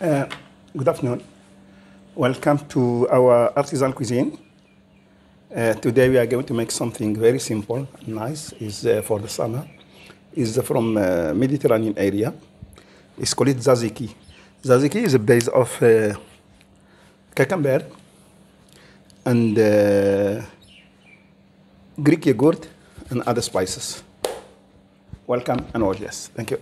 Uh, good afternoon. Welcome to our artisan cuisine. Uh, today we are going to make something very simple, nice. is uh, for the summer. is from uh, Mediterranean area. It's called tzatziki. Tzatziki is a base of uh, cucumber and uh, Greek yogurt and other spices. Welcome and all yes. Thank you.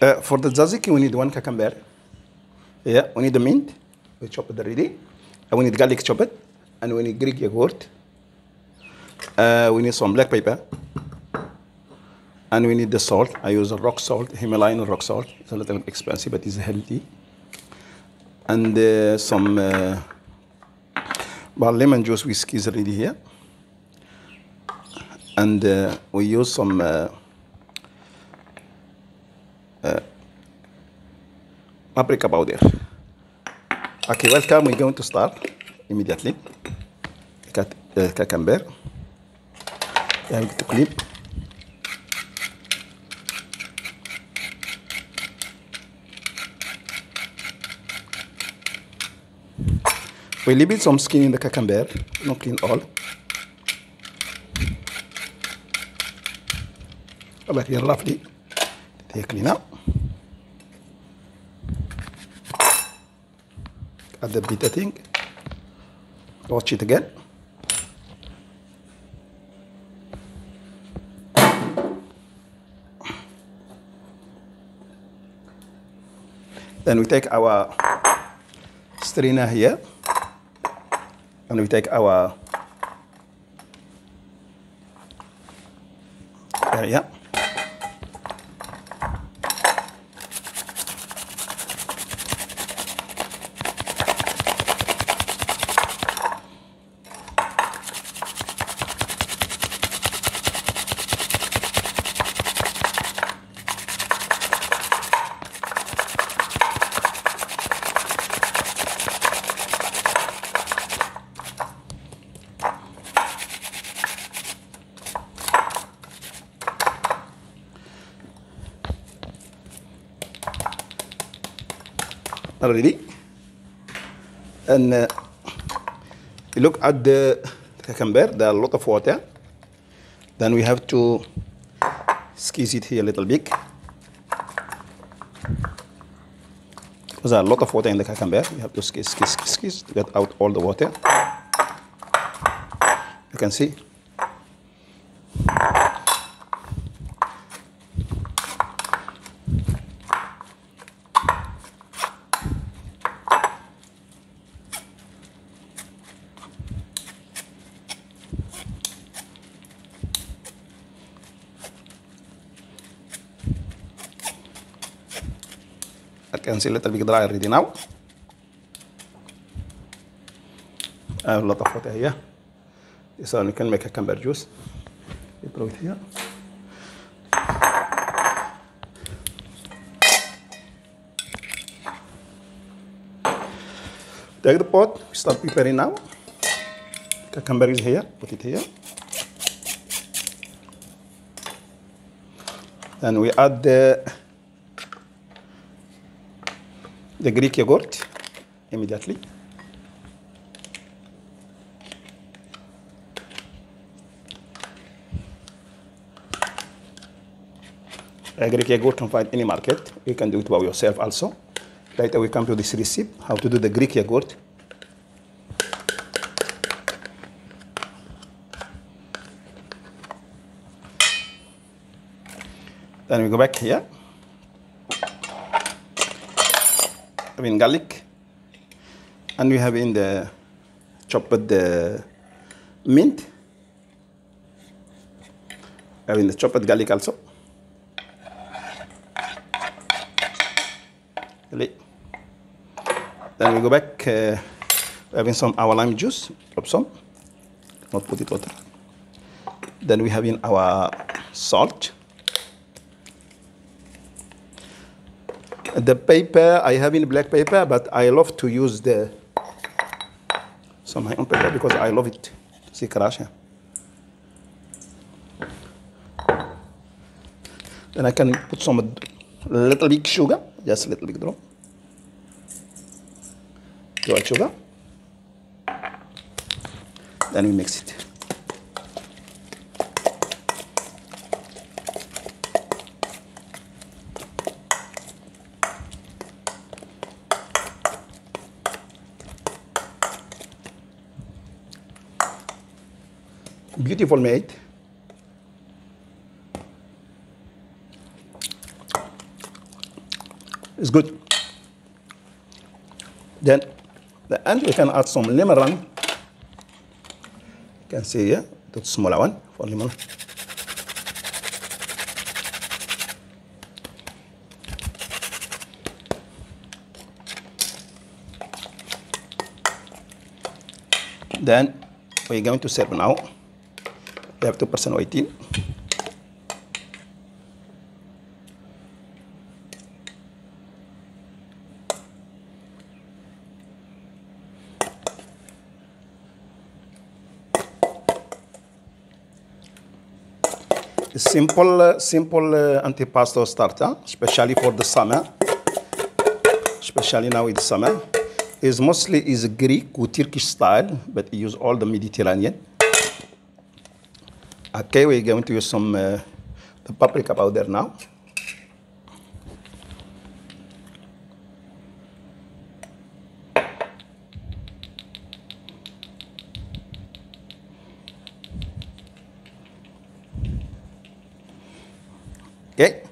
Uh, for the tzatziki, we need one cucumber. Yeah, we need the mint. We chop it already. And we need garlic chopped. And we need Greek yogurt. Uh, we need some black pepper. And we need the salt. I use a rock salt, Himalayan rock salt. It's a little expensive, but it's healthy. And uh, some uh, well, lemon juice whiskey is already here. And uh, we use some uh, paprika powder. Okay, welcome. We're going to start immediately. Cut uh, cucumber. Yeah, to clip. We leave it some skin in the cucumber, not clean all. Like here, lovely. Take clean up. Add the bitter thing. watch it again. Then we take our strainer here and we take our there, already. And uh, look at the cucumber, there are a lot of water. Then we have to squeeze it here a little bit. Because there are a lot of water in the cucumber. You have to squeeze, squeeze, squeeze, squeeze to get out all the water. You can see. I can see a little bit dry already now. I have a lot of water here. One you can make a cucumber juice. You throw it here. Take the pot, start preparing now. Cucumber is here, put it here. Then we add the the Greek yogurt immediately. A Greek yogurt can find any market. You can do it by yourself also. Later we come to this recipe, how to do the Greek yogurt. Then we go back here. I mean garlic, and we have in the chopped the mint. I mean the chopped garlic also. Then we go back. Uh, having some our lime juice, drop some, not put it water. Then we have in our salt. The paper, I have in black paper, but I love to use the some my own paper because I love it. See crash. Then I can put some little bit sugar, just a little bit drop. Sugar. Then we mix it. Beautiful mate. It's good. Then the end we can add some lemon. You can see here, the smaller one for lemon. Then we're going to serve now. We have 2% oil. simple, simple uh, antipasto starter, especially for the summer, especially now it's summer, is mostly is Greek or Turkish style, but use all the Mediterranean. Okay, we're going to use some uh, paprika powder now. Okay,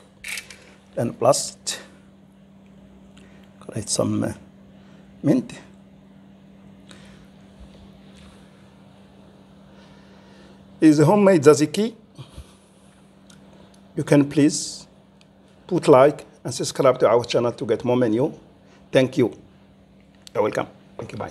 and plus collect some uh, mint. Is homemade tzatziki. You can please put like and subscribe to our channel to get more menu. Thank you. You're welcome. Thank you. Bye.